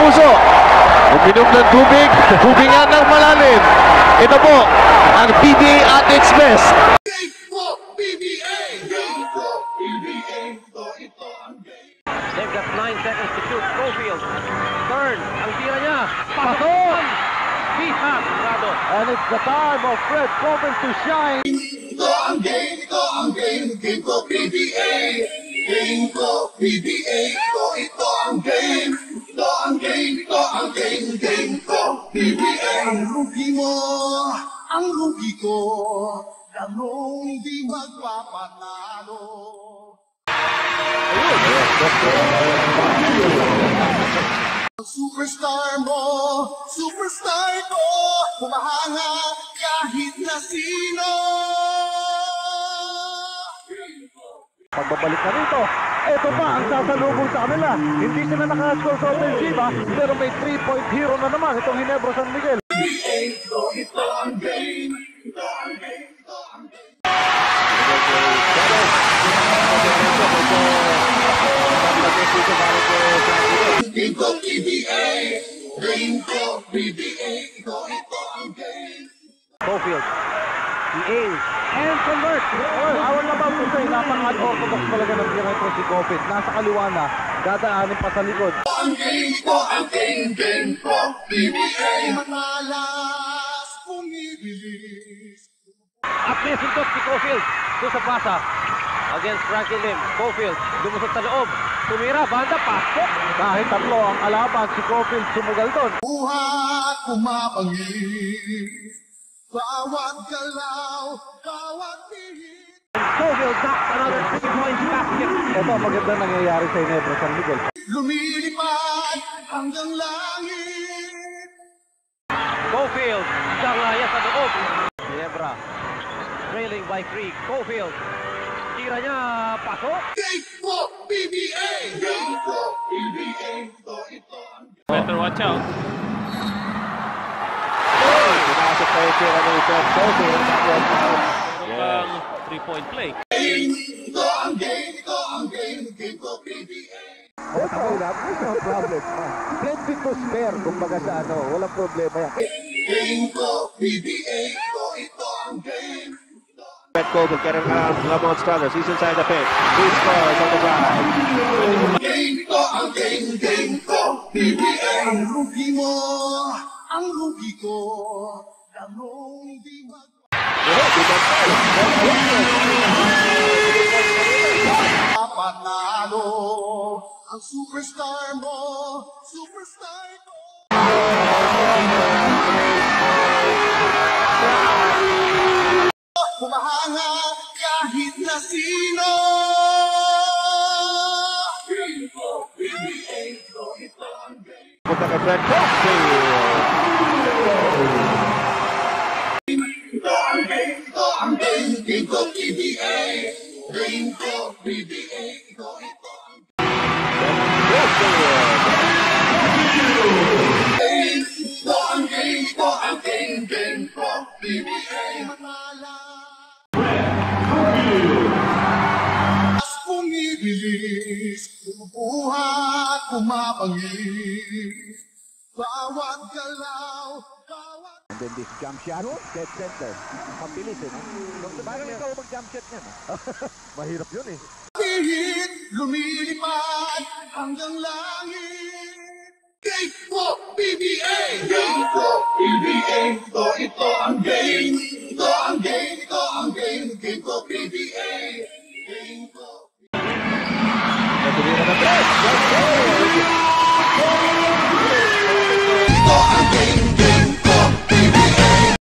puso. Uminom ng tubig, hubingan ng malalim. Ito po, ang PBA at its best. They've got 9 seconds to shoot. Schofield. Turn. Ang tira niya. Pasok! Piha. Rado. And it's the time of Fred Coben to shine. Ito ang game, ito ang game, game ko PBA. Game ko PBA, ito, game ko PBA. Ang rugi mo, ang rugi ko, ganong di magpapatalo. Superstar mo, superstar ko, humahanga kahit na sino. Pagbabalik na rito, ito pa ang sasalubong sa kanila. Hindi sila nakascore sa offensive pero may 3-point hero na naman itong Hinebra San Miguel. Ito, PBA. Game PBA. Ito, ito. Aims. And convert. Well, I was about to say, napaka-unorthodox talaga ng Piretro si Kopit. Nasa kaliwa na, dadaanin pa sa likod. Ang game ko, ang game, game ko PBA. Matalas, bumibilis. At may suntok si Schofield. Doon sa pasa. Against Frankie Lim. Schofield. Lumusot sa loob. Tumira. Banda. Pasok. Kahit tatlo ang kalaban, si Cofield sumugal doon. Buhat kumapangis. Bawat galaw, bawat bihis. Schofield knocks another three-point basket. Ito ang maganda nangyayari sa Hinebra San Miguel. Lumilipad hanggang langit. Schofield. Sangaya sa loob. Ginebra. Trailing by three. Schofield. Tira niya. Pasok. Game ko, PBA! Game ko, PBA! Ito, ito ang Better watch out. Pinasok pa yung tira ni Fred Cofield. That was out. Meron bang three-point play. game. Ito ang game, ito ang game. Game ko, PBA! Okay lang, no problem. Plenty to spare, kumbaga sa ano, walang problema yan. Game ko, PBA! Ito, ito ang game. Fred Cofield getting around Lamont Struthers. He's inside the paint. He scores on the. Game ito ang game, game ko, PBA! Ang rugi ko. Panalo ang superstar mo, superstar ko. Humahanga kahit na sino. Punta kay Fred Cofield. Ang game, game ko PBA. Mas bumibilis, bumubuhat, kumapangis. Bawat galaw, bawat And then this jump shot, no? dead center. Mabilis eh. No? Parang ikaw mag-jump shot niyan. Mahirap yun eh. Bihit, lumilipad, hanggang langit. Game po, PBA! Game po, PBA! Ito, ito ang game! Ito ang game! Ito ang game! Game po, PBA! Game po! Ito din naman, Tres! Let's go!